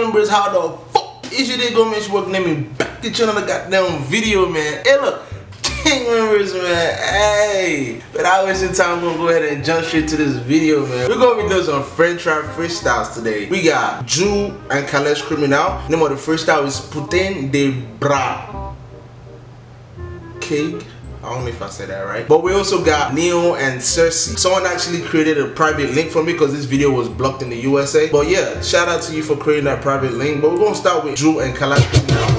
members, how the fuck is you they go make sure name me back to another goddamn video, man. Hey, look. Gang members, man. Hey, without wasting time, I'm gonna go ahead and jump straight to this video, man. We're gonna be doing some French rap freestyles today. We got Jew and Kalesh Criminal. Name of the freestyle is Putain de Bras. Cake. I don't know if I said that right. But we also got Neo and Cersei. Someone actually created a private link for me because this video was blocked in the USA. But yeah, shout out to you for creating that private link. But we're gonna start with Drew and Kalash now.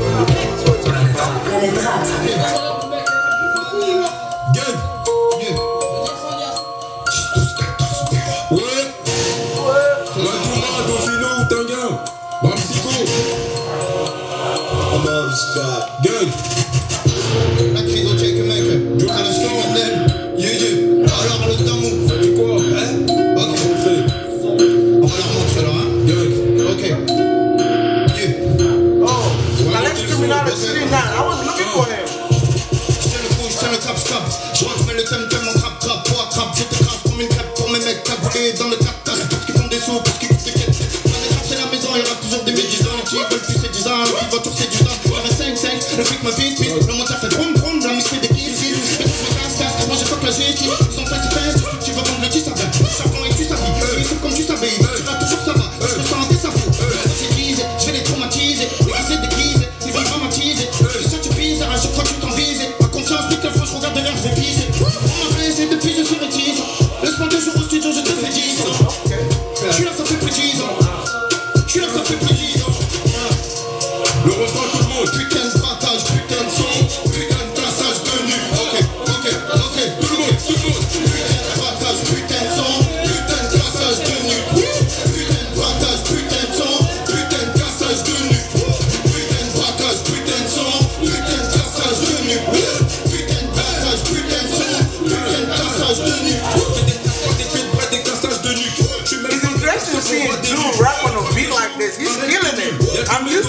Sitting down. I was looking for him. le thème, thème, on trappe, trappe, toi, trappe, j'étais grave comme une crêpe pour mes mecs, cabrés dans le parce qu'ils font des sous, parce qu'ils coûtent des quêtes, dans les trappes, c'est la maison, y'aura toujours des médisants, qui veulent plus c'est 10 ans, qui voiture c'est 10 ans, y'en a 5, 5, le fric me vise, vise,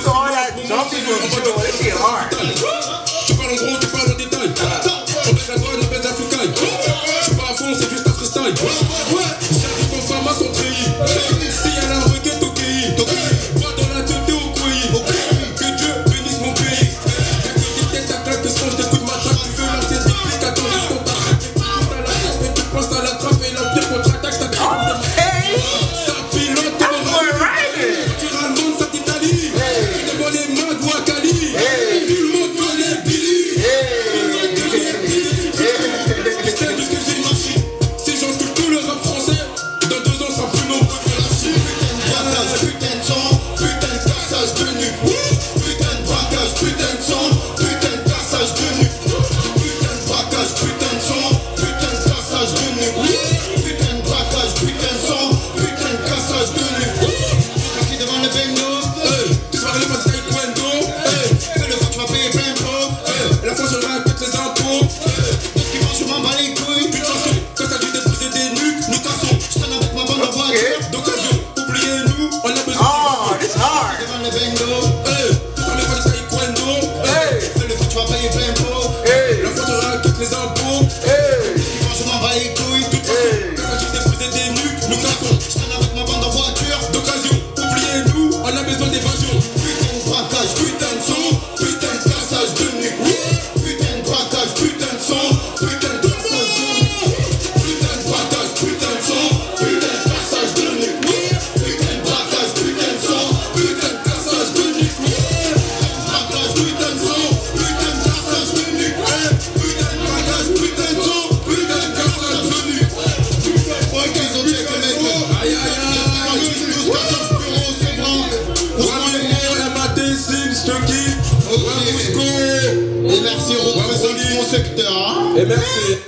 hard. Some people, some people, this shit hard.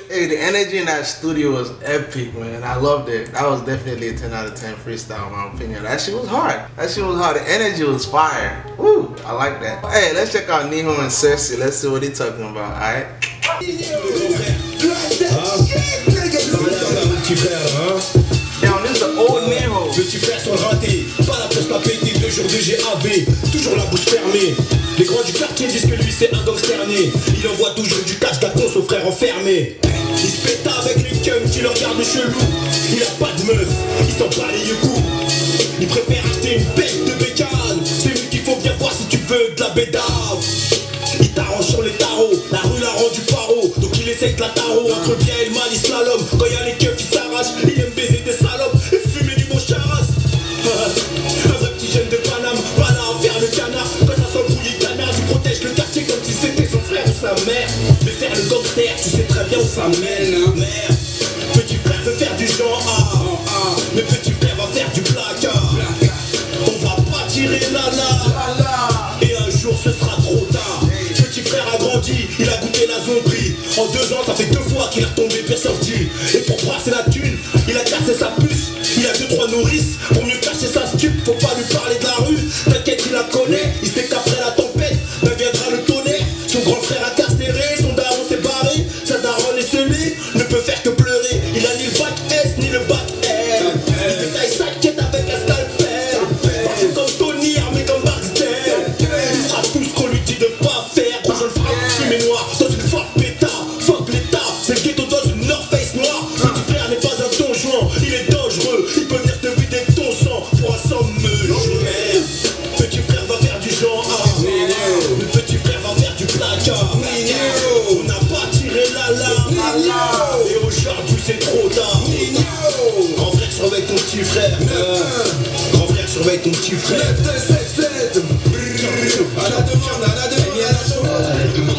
Hey, the energy in that studio was epic, man. I loved it. That was definitely a 10 out of 10 freestyle, in my opinion. That shit was hard. That shit was hard. The energy was fire. Woo, I like that. Hey, let's check out Nihon and Cersei. Let's see what they talking about, alright? DGAV, toujours la bouche fermée. Les grands du quartier disent que lui c'est un gangster né. Il envoie toujours du cash d'Acon son frère enfermé. Il se péta avec les cums qui le regardent chelou. Il a pas de meuf, il s'en bat les coups. Il préfère acheter une bête de bécane. C'est lui qu'il faut bien voir si tu veux de la bédave. Il t'arrange sur les tarots, la rue l'a rendu paro. Donc il essaie de la tarot. Entre bien et mal, il slalom. Quand y a les keufs, il s'arrache. Il bien où ça mène hein. Petit frère veut faire du genre A Mais petit frère va faire du placard. On va pas tirer la la. Et un jour ce sera trop tard. Petit frère a grandi, il a goûté la zombie. En deux ans ça fait deux fois qu'il est retombé bien sorti. Et pour brasser la frère ton petit frère À la demande, à la demande, à la demande.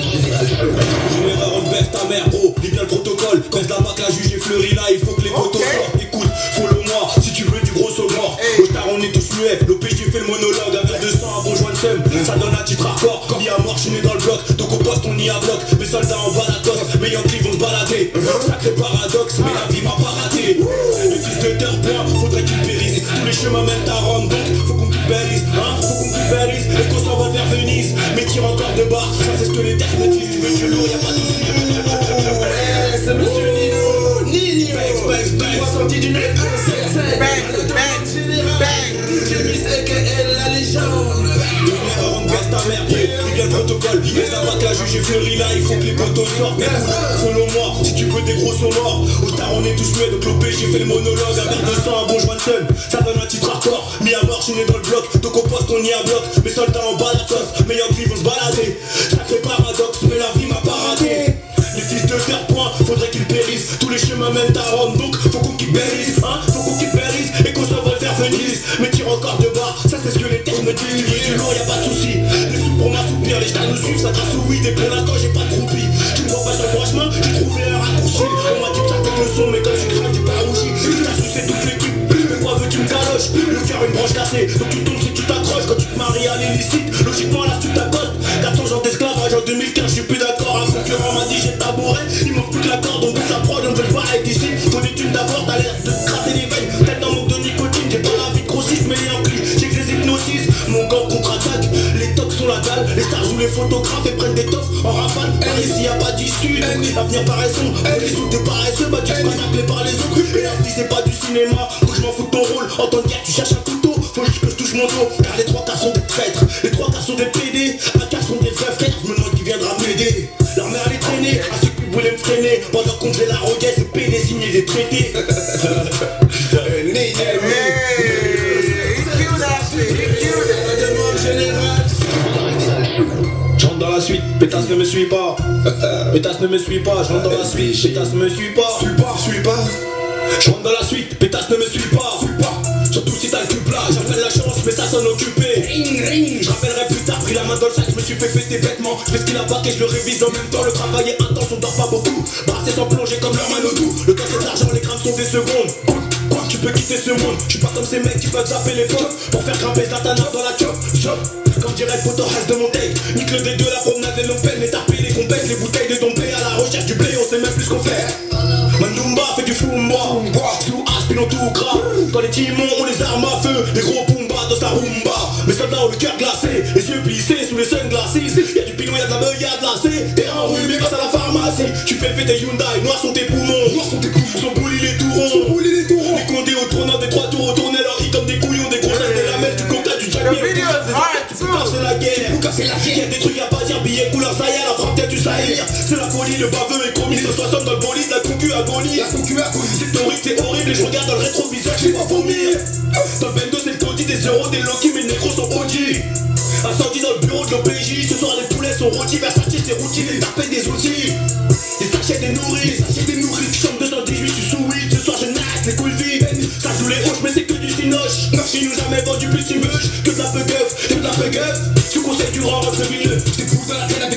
Général, on baisse ta mère, bro. Lis bien le protocole. Baisse la bac, la juge est fleurie là. Il faut que les potos sortent. Écoute, follow-moi si tu veux du gros au mort. Au star, on est tous muets. L'OPJ fait le monologue. Un verre de sang, un bon joint de seum. Ça donne un titre hardcore. Comme il y a mort, je suis né dans le bloc. Donc au poste, on y a bloc. Mes soldats en balados. Mes Yankees vont se balader. Sacré paradoxe, mais la vie m'a pas raté. Le fils de terre faudrait qu'il périsse. Tous les chemins mènent à Rome. Lourd, y'a pas de. C'est monsieur Nino. Banks, banks, banks. Sorti du 917. Bang, bang, bang. DJ Miss aka la légende. Protocole Baisse la bac, la juge est fleurie là, il faut que les potos sortent Écoute, follow-moi, si tu veux des gros sont morts Au star on est tous muets, donc l'OPJ fait le monologue Un verre de sang, un bon joint Ça donne un titre hardcore, mis à mort, je suis né dans le bloc. Donc au poste on y a bloc, mes soldats en balatos Mes Yankees vont se balader, sacré paradoxe Mais la vie m'a pas raté. Les fils de terre point, faudrait qu'ils périssent. Tous les chemins mènent à Rome, donc faut qu'on quitte périsse Hein, faut qu'on quitte périsse et qu'on concurrent m'a dit j'ai tabouret, il manque que la corde On veut sa prod, on veut le voir être ici Faut des thunes d'abord, t'as l'air de gratter les veines Peut-être un manque de nicotine, j'ai pas la vie de grossiste Mais les amplis, j'ai que les hypnotises Mon gant contre-attaque, les tocs sont la dalle. Les stars jouent les photographes et prennent des toffes en rafale. Par ici y'a pas d'issue, donc l'avenir paraît sombre les sous t'es paresseux, bah tu te appeler par les autres. Et la vie c'est pas du cinéma, donc je m'en fous de ton rôle. En temps de guerre tu cherches un couteau, faut juste que je touche mon dos. Car les trois quarts sont des traîtres, les trois quarts sont des PD demande générale. Je rentre dans la suite, pétasse ne me suit pas. Pétasse ne me suit pas, je rentre dans la suite, pétasse ne me suit pas. Suis pas, suis pas. Je rentre dans la suite, pétasse ne me suit pas. Suis pas. Surtout si t'as le cul plat, j'appelle la chance mais ça sonne occupé Ring ring, je rappellerai plus tard, pris la main dans le sac, je me suis fait péter bêtement. Je fais ce qu'il a pas et je le révise en même temps, le travail est intense, on dort pas beaucoup. Brassé sans plonger comme leur manodou, quitter ce je suis pas comme ces mecs qui peuvent zapper les potes Pour faire grimper la tanard dans la chop, chop. Comme dirait le reste de mon take, nique le D2, la promenade et l'open Les tarpés, les compètes, les bouteilles de dompé à la recherche du blé, on sait même plus ce qu'on fait. Mandumba fait du fumba, tout aspirant tout gras. Quand les timons ont les armes à feu, les gros pumba dans sa rumba. Mes soldats ont le cœur glacé, les yeux plissés sous les sunglasses. Y'a du pilon, y'a de la beuh, y'a de la C. T'es enrhumé face à la pharmacie. Tu fais péter Hyundai, noirs sont tes poumons c'est la guerre. la guerre. Y'a des trucs à pas dire, billets couleur Sahel, en frontière du Sahel. C'est la folie, le baveux est commis. Le 60 dans le bolide, la concu agonie. La concu agonie. C'est théorique, c'est horrible. Et je regarde dans le rétroviseur, j'ai pas vomir. Dans le bendo, c'est le taudis des zéros, des Loki, mais les négros sont OG. Incendie dans le bureau de l'OPJ. Ce soir, les poulets sont rôtis. Versace, c'est routine, les tapés des outils. Des sachets, des nourrices. Des sachets, des nourrices. Chambre 218, tu sous Ce soir, je natte, les couilles vides. Ça joue les hoches, mais c'est que du chinoche. Il nous jamais vendu plus une que de la pegueuf. Ce conseil du rang reste milieu. Des dans la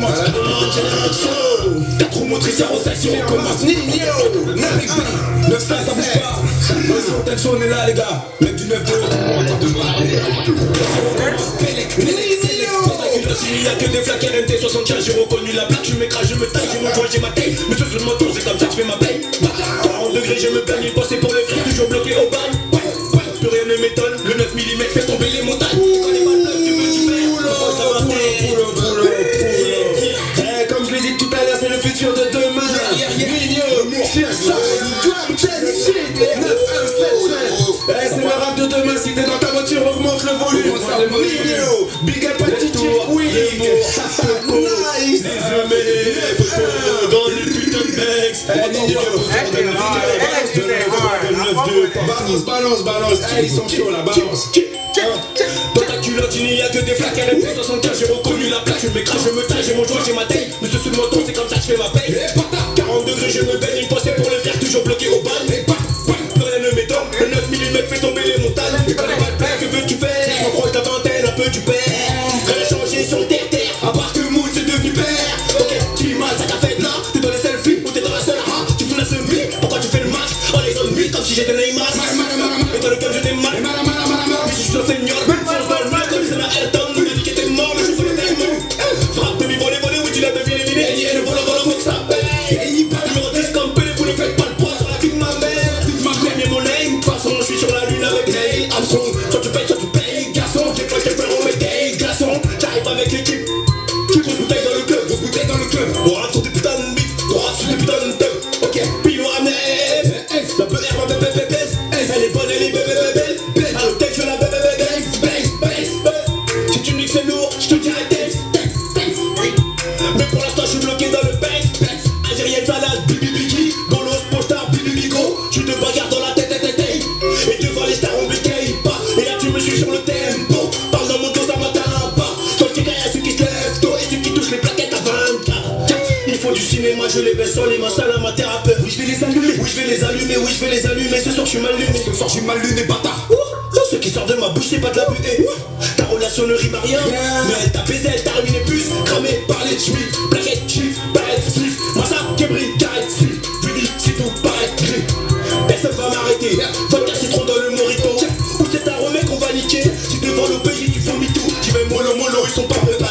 commence. 4 roues motrices, Yaro 16, Yaro commence. Nino, 9 ça bouge pas. Vas-y, attention, on est là, les gars. Mec du 9 Il y a que des flaques RNT 75, j'ai reconnu la plaque, je m'écrase, je me taille, j'ai mon joint, j'ai ma taille. Mais sur le moto, c'est comme ça que je fais ma paye. 40 degrés, je me baigne, passer pour les je l'ai dit tout à l'heure, c'est le futur de demain. Mignon, Circa, Drum Jet Shit, 9177. Eh, c'est le rap de demain. Si t'es dans ta voiture, augmente le volume. Mignon, Big up à DJ Quick. Nice. Dans le putain de Bex. Balance, balance, balance. Eh, ils sont chauds là, balance. Dans ta culotte, il n'y a que des flaques RNT 75, j'ai reconnu la plaque, je m'écrase, je me taille, j'ai mon joint, j'ai ma taille. Je fais ma paye. 40 degrés, je me baigne, je les baisse sur les mains, salam à thérapeute. Oui, je vais les allumer, oui, je vais les allumer, oui, je vais les allumer. Ce soir, je suis mal luné. Ce soir, je suis mal luné, bâtard. Ouh, Ce qui sort de ma bouche, c'est pas de la buée. Ta relation ne rime à rien. Mais elle t'a baisé, elle t'a ruiné plus. Cramé par les schmitts, plaquette, chiff, barrette, spliff. Massa, kebri, carrette, slip. Puis si tout paraît gris. Personne va m'arrêter. Vodka citron dans le morito. Ou c'est un remède qu'on va niquer. Si devant le pays, tu vomis tout. J'y vais mollo, mollo, ils sont pas préparés.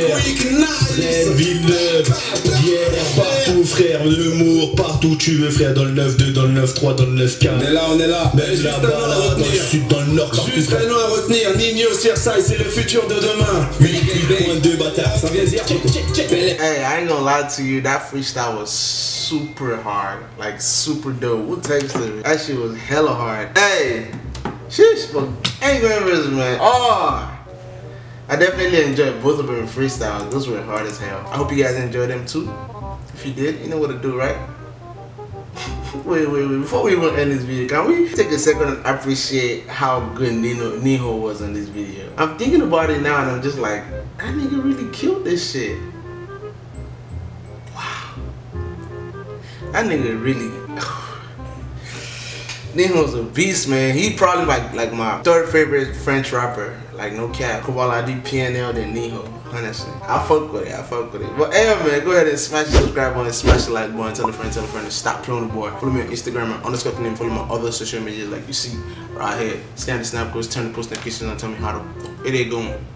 Frère. Quick, nice. Pleine Villeneuve, hier, partout frère, l'humour, partout tu veux frère, dans le 9-2, dans le 9-3, dans le 9-4. On est là, on est là. Même Juste un là-bas, nom à là, dans le sud, dans le nord, partout Juste un nom à retenir. Nino, Circa, c'est le futur de demain. 8.2 bâtard. Ça vient dire. Hey, I ain't gonna lie to you, that freestyle was super hard. Like super dope. Who texted me? That shit was hella hard. Hey, sheesh, but Angry Rivers, man? Oh, I definitely enjoyed both of them freestyles. Those were hard as hell. I hope you guys enjoyed them too. If you did, you know what to do, right? wait, wait, wait. Before we even end this video, can we take a second and appreciate how good Nino Niho was on this video? I'm thinking about it now and I'm just like, that nigga really killed this shit. Wow. That nigga really Niho's a beast, man. He probably like like my third favorite French rapper. Like no cap. Kobaladi PNL than Niho. Honestly. I fuck with it. I fuck with it. But hey man, go ahead and smash the subscribe button, smash the like button, tell a friend, tell a friend to stop playing the boy. Follow me on Instagram and underscore name, follow my other social medias like you see right here. Scan the snap codes, turn the post notifications on, tell me how to it ain't going.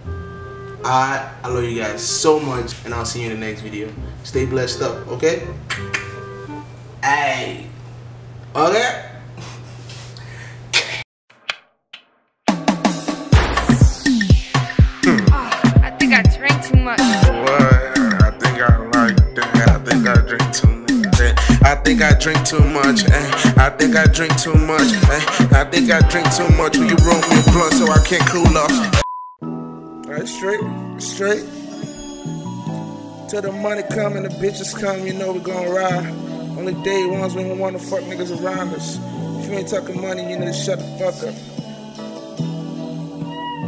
I I love you guys so much and I'll see you in the next video. Stay blessed up, okay? Hey. Okay? I drink too much. eh. I think I drink too much. eh. I think I drink too much. eh. I think I drink too much. Will you roll me a blunt so I can't cool off? Alright, straight, straight. Till the money come and the bitches come, you know we gon' ride. Only day ones we wanna fuck niggas around us. If you ain't talking money, you need to shut the fuck up.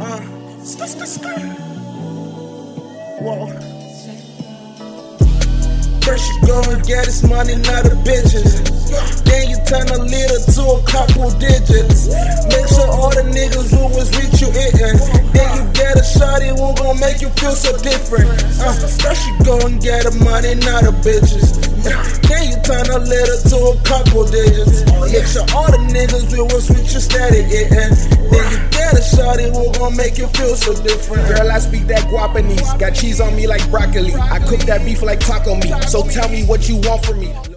Uh, skr, skr, skr. Whoa. First you go and get this money, not the bitches. Then you turn a little to a couple digits. Make sure all the niggas who was with you eating. Then you get a shot, it won't gon' make you feel so different. Uh, first you go and get the money, not the bitches. Then you turn a letter to a couple digits. Make sure all the niggas who was with you steady eating. Then you get a shot, it won't gon' make you feel so different. Girl, I speak that guapanese. Got cheese on me like broccoli. I cook that beef like taco meat. So tell me what you want from me.